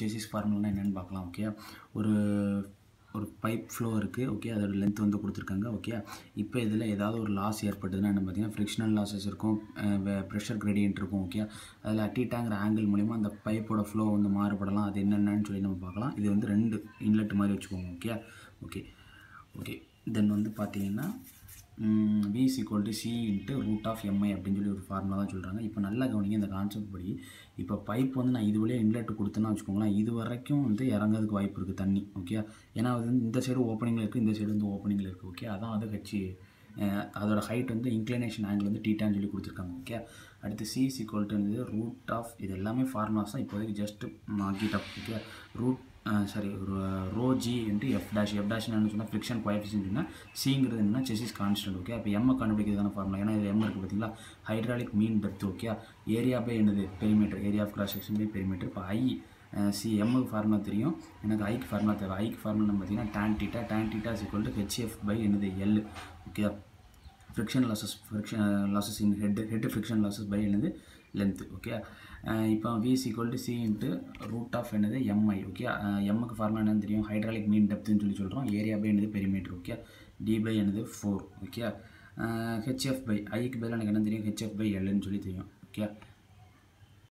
செசிஸ் ஃபார்முலாம் என்னென்னு பார்க்கலாம் ஓகே ஒரு ஒரு பைப் ஃப்ளோ இருக்குது ஓகே அதோட லென்த் வந்து கொடுத்துருக்காங்க ஓகே இப்போ இதில் ஏதாவது ஒரு லாஸ் ஏற்பட்டதுன்னா என்ன பார்த்தீங்கன்னா ஃப்ரிக்ஷனல் லாஸஸ் இருக்கும் ப்ரெஷர் கிரேடியன்ட் இருக்கும் ஓகே அதில் அட்டிட்டாங்கிற ஆங்கிள் மூலிமா அந்த பைப்போட ஃப்ளோ வந்து மாறுபடலாம். அது என்னென்னு சொல்லி நம்ம பார்க்கலாம். இது வந்து ரெண்டு இன்லெட் மாதிரி வச்சுக்கோங்க ஓகே ஓகே ஓகே தென் வந்து பார்த்தீங்கன்னா B is equal to C into root of MI அப்படின்னு சொல்லி ஒரு ஃபார்முலா தான் சொல்கிறாங்க இப்போ நல்லா கவனிங்க இந்த கான்செப்ட் படி. இப்போ பைப் வந்து நான் இது வழியாக இன்லெட் கொடுத்தேன்னா வச்சுக்கோங்களேன் இது வரைக்கும் வந்து இறங்கிறதுக்கு வாய்ப்பு இருக்குது தண்ணி ஓகே ஏன்னா அது வந்து இந்த சைடு ஓப்பனிங்கில் இருக்குது இந்த சைடு வந்து ஓப்பனிங்கில் இருக்குது ஓகே அதான் அது கட்சி. அதோட ஹைட் வந்து இன்க்ளினேஷன் ஆங்கிள் வந்து டீட்டான்னு சொல்லி கொடுத்துருக்காங்க ஓகே அடுத்து C is equal to root of இது எல்லாமே ஃபார்முலாஸ் தான் இப்போதைக்கு just mark it off okay root sorry rho G into F dash F dash என்ன சொன்னால் ஃப்ரிக்ஷன் கோஎஃபிஷியன்ட் சொன்னால் சிங்கிறது என்ன செசிஸ் கான்ஸ்டன்ட் ஓகே அப்போ எம்மை கண்டுபிடிக்கிறதான ஃபார்முலா ஏன்னா இது எம் இருக்குது பார்த்தீங்களா? Hydraulic mean depth okay area by என்னது? Perimeter area of cross section by perimeter இப்போ ஐ சி எம்முக்கு ஃபார்முலா தெரியும். எனக்கு ஐக்கு ஃபார்முலா தேவை. ஐக்கு ஃபார்முலா பார்த்தீங்கன்னா tan theta tan theta is to HF by என்னது L okay friction losses friction losses in head head friction losses by என்னது? Length okay இப்போ V is equal to C into root of என்னது? MI okay எம்முக்கு formula என்னன்னு தெரியும். Hydraulic mean டெப்த்துன்னு சொல்லி சொல்கிறோம் ஏரியா பை என்னது? பெரிமீட்டர் ஓகே டி பை என்னது? ஃபோர் ஓகே ஹெச்எஃப் பை ஐக்கு பதில் எனக்கு என்ன தெரியும்? ஹெச்எஃப் பை எல்லுன்னு சொல்லி தெரியும். ஓகே